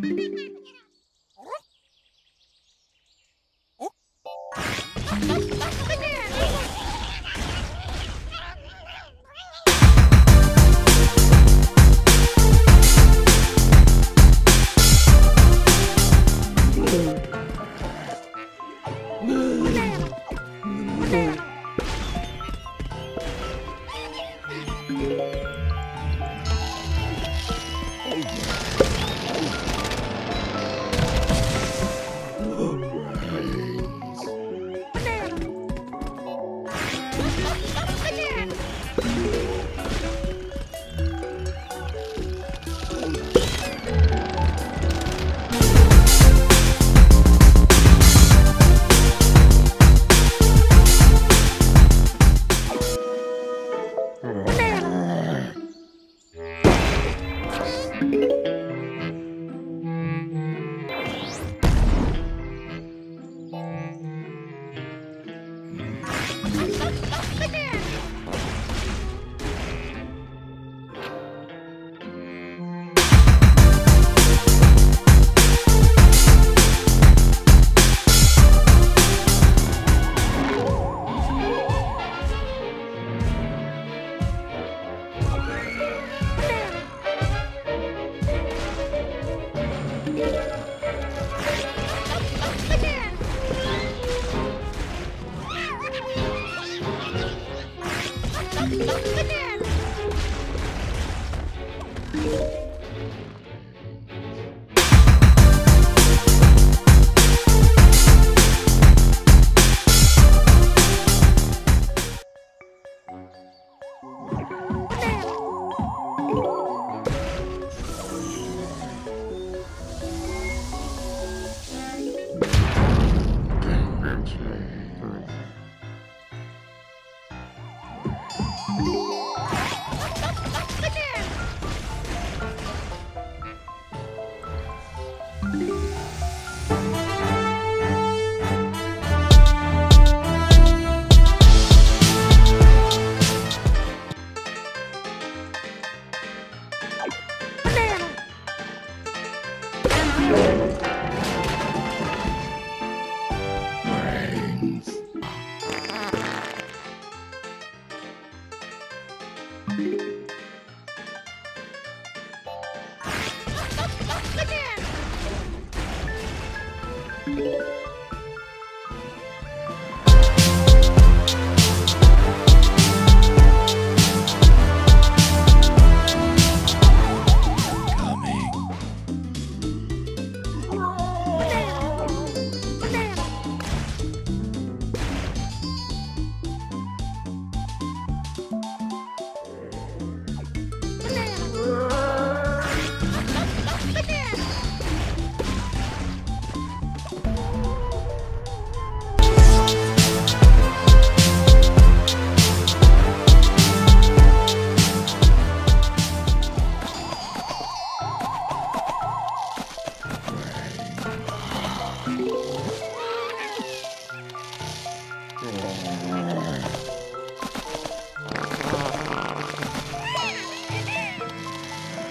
Beep, beep, beep. Look at him! Again!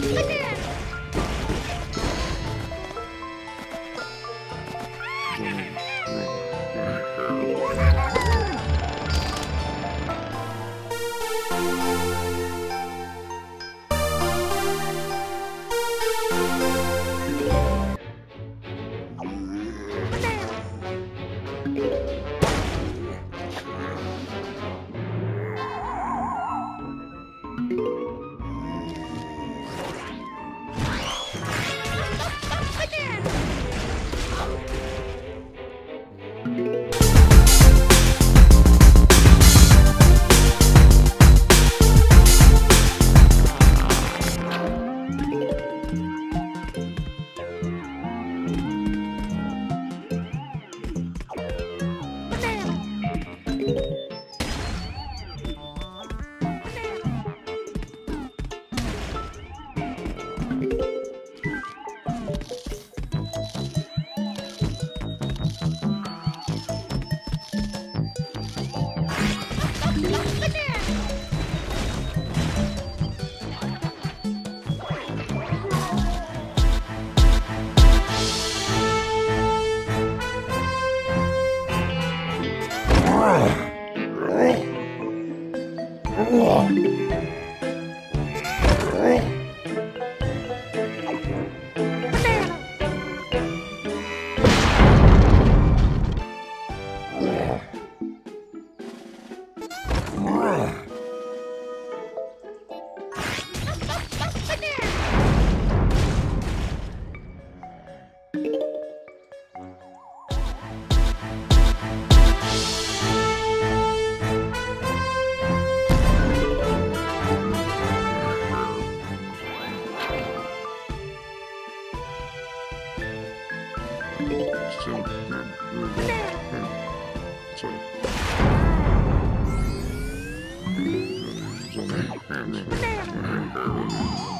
Look at Oh. Banana.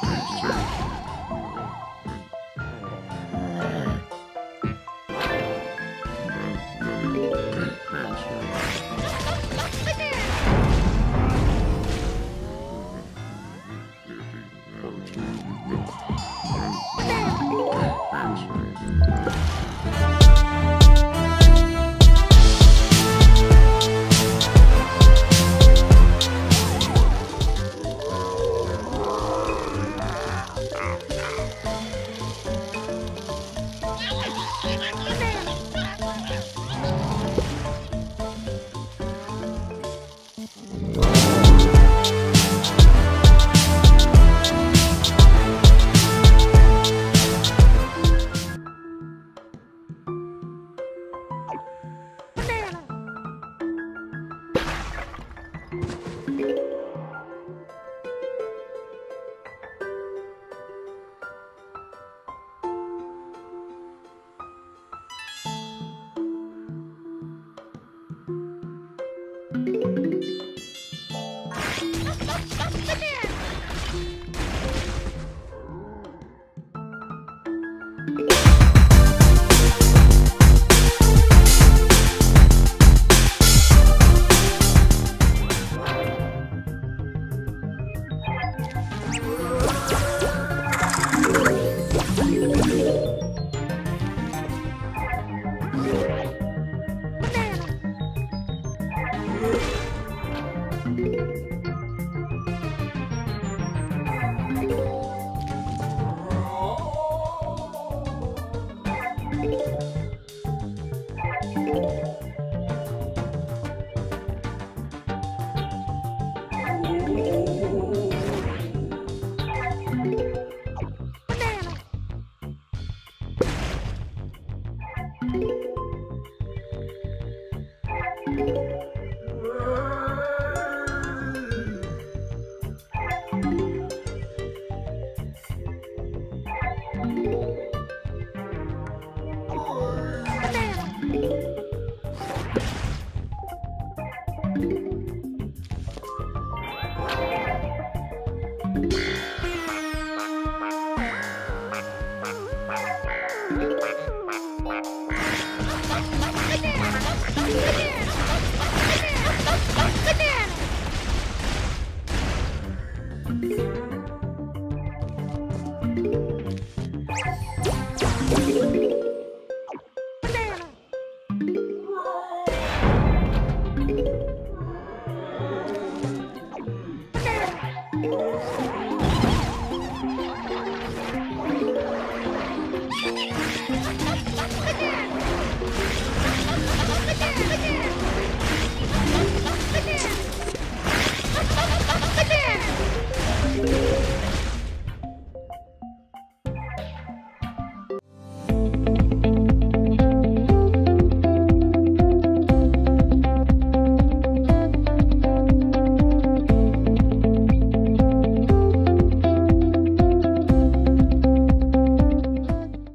Thank you.